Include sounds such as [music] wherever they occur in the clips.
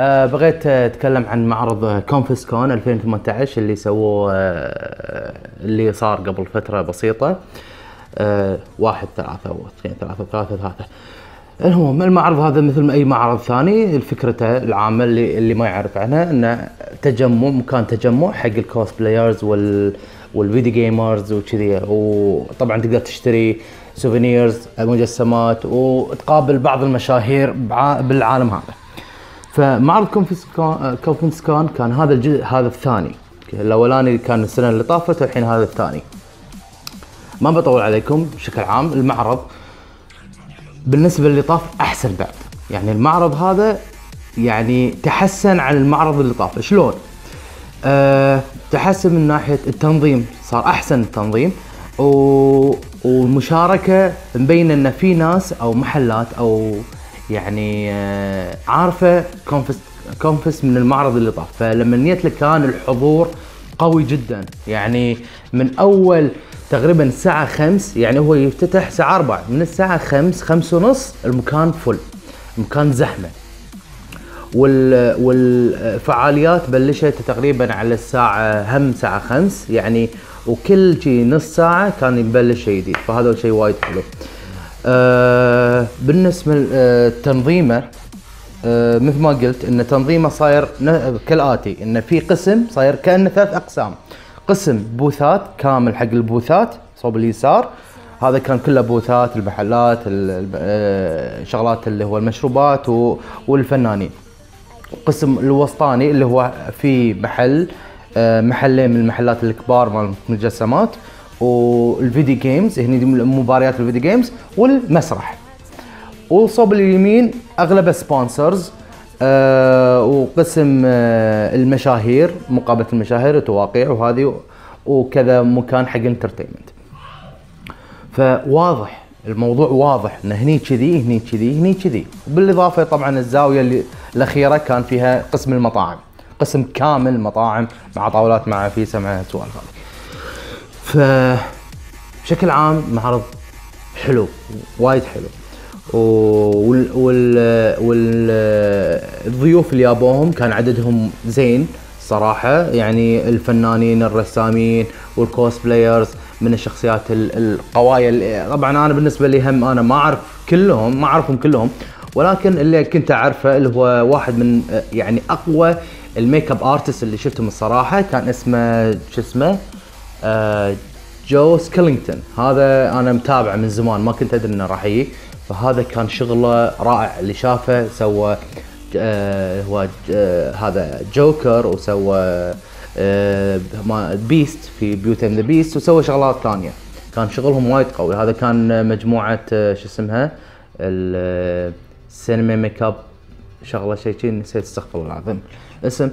آه بغيت أتكلم عن معرض كومفست كون 2018 اللي سووه آه اللي صار قبل فترة بسيطة. آه واحد ثلاثة واثنين ثلاثة ثلاثة ثلاثة. المهم المعرض هذا مثل ما أي معرض ثاني فكرته العامة اللي اللي ما يعرف عنها إنه تجمع مكان تجمع حق ال cosplayers وال وال video gamers وكذي. وطبعا تقدر تشتري souvenirs مجسمات وتقابل بعض المشاهير بالعالم هذا. فمعرض كومفست كون كومفست كون كان هذا الجزء هذا الثاني. الأولاني كان السنة اللي طافت والحين هذا الثاني. ما بطول عليكم بشكل عام المعرض. بالنسبة اللي طاف أحسن بعد. يعني المعرض هذا يعني تحسن عن المعرض اللي طاف. شلون؟ أه تحسن من ناحية التنظيم. صار أحسن التنظيم. و... والمشاركة مبين إن في ناس أو محلات أو يعني آه، عارفه كونفس كونفس من المعرض اللي طاف. فلما جيت لك كان الحضور قوي جدا. يعني من أول تقريبا الساعة خمس يعني هو يفتتح الساعة أربعة. من الساعة خمس خمس ونص المكان فل المكان زحمة. وال والفعاليات بلشت تقريبا على الساعة هم ساعة خمس. يعني وكل شي نص ساعة كان يبلش شيء جديد. فهذا شيء وايد حلو. آه بالنسبة لتنظيمه آه مثل ما قلت إن تنظيمه صاير كالآتي إن في قسم صاير كأنه ثلاث أقسام. قسم بوثات كامل حق البوثات صوب اليسار. هذا كان كله بوثات المحلات ال- ال- آه، اللي هو المشروبات والفنانين. القسم الوسطاني اللي هو في محل آه، محلين من المحلات الكبار مال المجسمات وال video games هني دي مباريات ال video games والمسرح. وصوب اليمين اغلبه sponsors آه وقسم آه المشاهير مقابلة المشاهير وتواقيع وهذه وكذا مكان حق ال entertainment فواضح الموضوع واضح إن هني كذي هني كذي هني كذي. بالإضافة طبعا الزاوية اللي الأخيرة كان فيها قسم المطاعم. قسم كامل مطاعم مع طاولات مع فيسا مع السوالف هذه ف بشكل عام معرض حلو وايد حلو. وال وال والضيوف اللي جابوهم كان عددهم زين صراحة. يعني الفنانين الرسامين وال cosplayers من الشخصيات ال- القوية طبعا أنا بالنسبة لي هم أنا ما أعرف كلهم ما أعرفهم كلهم ولكن اللي كنت أعرفه اللي هو واحد من يعني أقوى ال makeup artist اللي شفتهم الصراحة كان اسمه شو اسمه؟ جو سكيلينغتون هذا أنا متابعه من زمان ما كنت أدري إنه راح يجي. فهذا كان شغله رائع اللي شافه سوى آه هو آه هذا جوكر وسوى آه beast في Beauty and the Beast وسوى شغلات ثانية. كان شغلهم وايد قوي. هذا كان مجموعة آه شو اسمها؟ ال cinema makeup شغلة شيء شي نسيت استغفر الله العظيم. اسم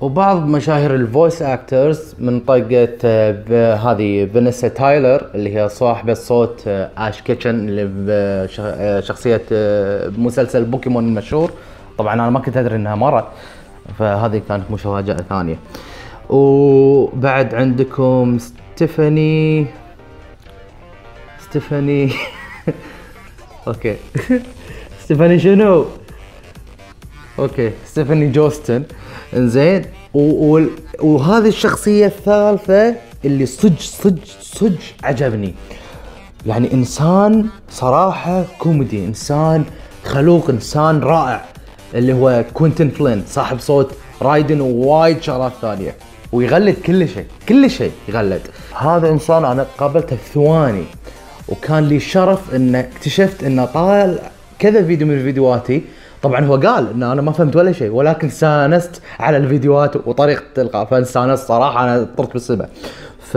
وبعض مشاهير ال voice actors من طقة آه، هذه فيرونيكا تايلر اللي هي صاحبة صوت آه، آش كيتشم اللي بشخصيه مسلسل بوكيمون المشهور. طبعا أنا ما كنت أدري إنها مرت فهذه كانت مفاجاه ثانية. وبعد عندكم ستيفاني ستيفاني [laughs] أوكي. [laughs] ستيفاني شنو؟ أوكي ستيفاني جوستن إنزين؟ وهذه الشخصية الثالثة اللي صج صج صج عجبني. يعني إنسان صراحة كوميدي إنسان خلوق إنسان رائع اللي هو كوينتن فلين صاحب صوت رايدن ووايد شغلات ثانية. ويقلد كل شيء كل شيء يقلد. هذا إنسان أنا قابلته في ثواني وكان لي شرف ان اكتشفت إنه طال كذا فيديو من فيديوهاتي طبعا هو قال إن أنا ما فهمت ولا شيء ولكن استانست على الفيديوهات وطريقة إلقاء فاستانست صراحة أنا طرت بالسماء ف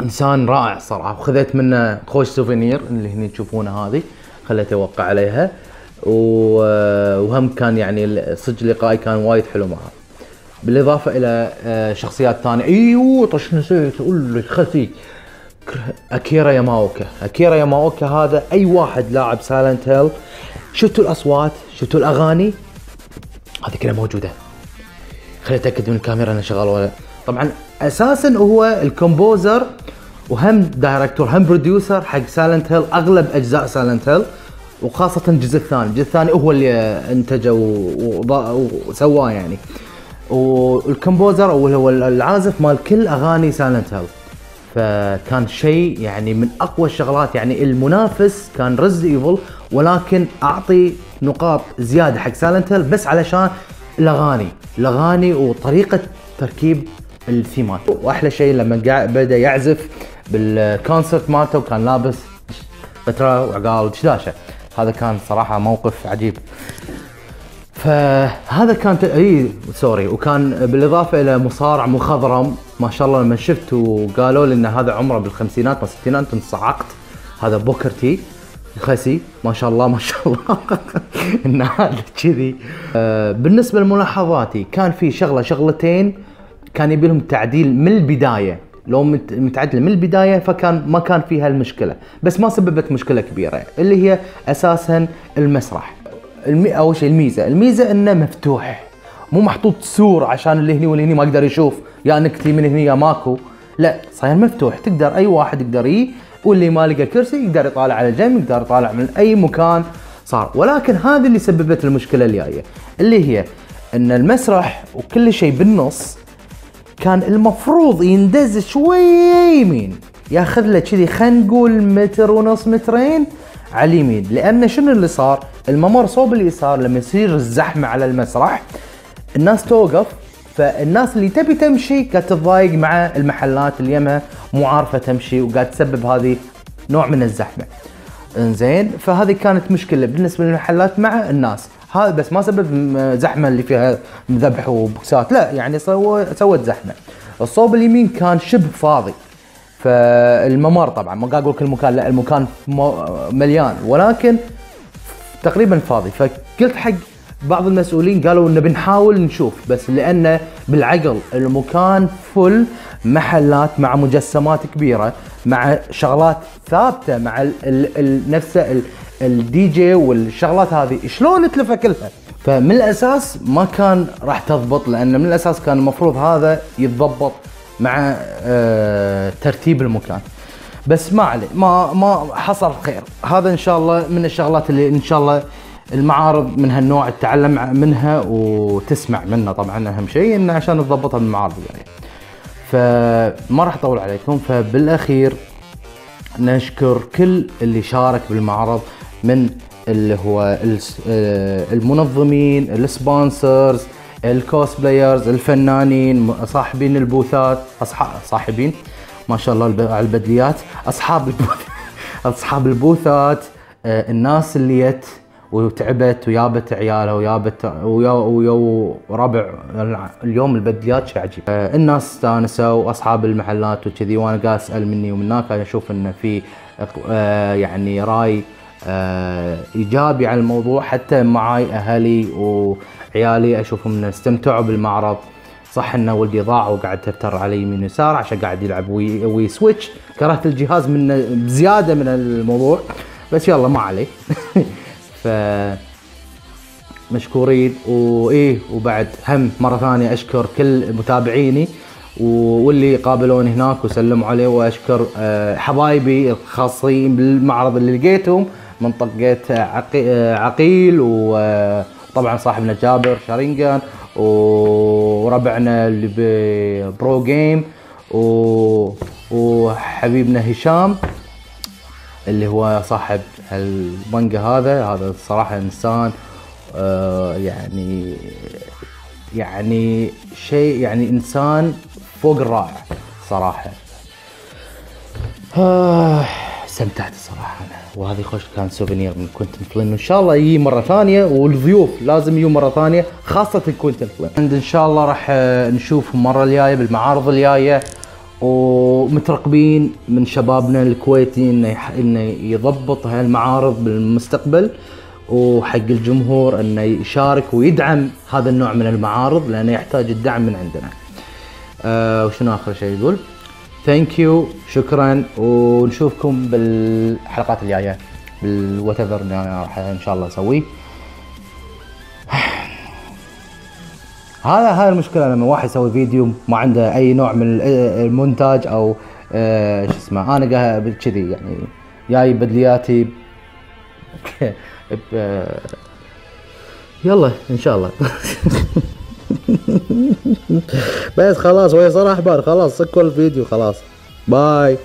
إنسان رائع صراحة وخذيت منه خوش souvenir اللي هني تشوفونه هذه خليته يوقع عليها. وهم كان يعني صدق لقائي كان وايد حلو معه. بالإضافة إلى آه، شخصيات ثانية. أيوه طش نسيت أقول لك خفي أكيرا ياماوكا. أكيرا ياماوكا هذا أي واحد لاعب سايلنت هيل شفتوا الأصوات؟ شفتوا الأغاني؟ هذه كلها موجودة. خليني أتأكد من الكاميرا إنها شغالة ولا لا. طبعا أساسا هو ال composer وهم director هم producer حق سايلنت هيل أغلب أجزاء سايلنت هيل وخاصة الجزء الثاني. الجزء الثاني هو اللي انتجه وسواه يعني. وال composer أو هو العازف مال كل أغاني سايلنت هيل فكان شيء يعني من أقوى الشغلات. يعني المنافس كان ريزدنت ايفل ولكن أعطي نقاط زيادة حق سايلنت هيل بس علشان الأغاني. الأغاني وطريقة تركيب الثيمات. وأحلى شيء لما بدأ يعزف بال concert مالته وكان لابس غتره وعقال دشداشة. هذا كان صراحة موقف عجيب. فهذا كان. إي سوري. وكان بالإضافة إلى مصارع مخضرم ما شاء الله لما شفت وقالوا لي إن هذا عمره بالخمسينات ما الستينات انصعقت. هذا بوكر تي خسي ما شاء الله ما شاء الله. [laughs] إن هذا كذي. آه بالنسبة لملاحظاتي كان في شغلة شغلتين كان يبي لهم تعديل من البداية. لو مت- متعدل من البداية فكان ما كان فيها المشكلة. بس ما سببت مشكلة كبيرة اللي هي أساسا المسرح. المي... أول شيء الميزة. الميزة إنه مفتوح. مو محطوط سور عشان اللي هني واللي هني ما يقدر يشوف. يا نكتي من هني يا ماكو. لا صاير مفتوح. تقدر أي واحد يقدر يجي واللي ما لقى كرسي يقدر يطالع على الجنب يقدر يطالع من أي مكان صار. ولكن هذه اللي سببت المشكلة الجاية اللي هي إن المسرح وكل شيء بالنص كان المفروض يندز شوي يمين. ياخذ له كذي خلينا نقول متر ونص مترين على اليمين. لأن شنو اللي صار؟ الممر صوب اليسار لما يصير الزحمة على المسرح الناس توقف فالناس اللي تبي تمشي قاعد تتضايق مع المحلات اللي يمها مو عارفة تمشي وقاعد تسبب هذه نوع من الزحمة. إنزين فهذه كانت مشكلة بالنسبة للمحلات مع الناس. هذا بس ما سبب زحمة اللي فيها ذبح وبوكسات لا يعني سوى سوت زحمة. الصوب اليمين كان شبه فاضي فالممر طبعا ما قاعد أقول كل مكان لا المكان مليان. ولكن تقريبا فاضي. فقلت حق بعض المسؤولين قالوا انه بنحاول نشوف بس لأنه بالعقل المكان فل محلات مع مجسمات كبيرة مع شغلات ثابتة مع نفسه ال الدي جي والشغلات هذه شلون تلفها كلها؟ فمن الأساس ما كان راح تضبط لأن من الأساس كان المفروض هذا يتضبط مع آه ترتيب المكان. بس ما عليه ما ما حصل خير. هذا إن شاء الله من الشغلات اللي إن شاء الله المعارض من هالنوع تتعلم منها وتسمع منها. طبعا أهم شيء انه عشان تضبطها من المعارض الجايه فما راح أطول عليكم. فبالأخير نشكر كل اللي شارك بالمعرض من اللي هو آه، المنظمين ال sponsors ال cosplayers الفنانين صاحبين البوثات صاحبين ما شاء الله على البدليات. أصحاب ال booth [laughs] أصحاب البوثات آه، الناس اللي جت وتعبت ويابت عيالها ويابت ويا ويا ربع اليوم البدليات شيء عجيب. آه، الناس استانسوا اصحاب المحلات وكذي وأنا قاعد أسأل مني ومن هناك أشوف انه في آه، يعني رأي إيجابي على الموضوع. حتى معاي أهلي وعيالي أشوفهم استمتعوا بالمعرض. صح إنه ولدي ضاع وقعد تفتر علي يمين ويسار عشان قاعد يلعب Wii, Wii Switch كرهت الجهاز من بزياده من الموضوع. بس يلا ما عليه. [laughs] ف مشكورين. وايه وبعد هم مرة ثانية أشكر كل متابعيني و- واللي قابلوني هناك وسلموا عليه. وأشكر آه، حبايبي الخاصين بالمعرض اللي لقيتهم. من طقة عقي- وطبعا صاحبنا جابر شارينجان وربعنا اللي ببرو جيم و- وحبيبنا هشام اللي هو صاحب المانجا هذا. هذا الصراحة إنسان آه يعني يعني شيء يعني إنسان فوق الرائع صراحة. آه. استمتعت الصراحة أنا وهذه خوش كان souvenir من كوينتن فلين وإن شاء الله يجي مرة ثانية والضيوف لازم يجوا مرة ثانية خاصة كوينتن فلين إن شاء الله راح آه، نشوف المرة الجاية بالمعارض الجاية ومترقبين من شبابنا الكويتي انه انه يضبط هالمعارض بالمستقبل وحق الجمهور انه يشارك ويدعم هذا النوع من المعارض لأنه يحتاج الدعم من عندنا. آه وشنو آخر شيء يقول؟ thank you شكرا. ونشوفكم بالحلقات الجاية بال whatever إن شاء الله اسويه. [sighs] هذا هاي المشكلة لما واحد يسوي فيديو ما عنده أي نوع من ال- المونتاج أو آه، شو اسمه أنا كذي يعني جاي بدلياتي ب- [laughs] يلا إن شاء الله. [laughs] بس خلاص ويصل احبار خلاص سكوا الفيديو خلاص. باي.